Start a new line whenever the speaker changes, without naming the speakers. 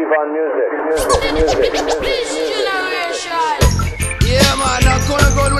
Ivan Music. music, music, music.
Yeah, man, I'm gonna go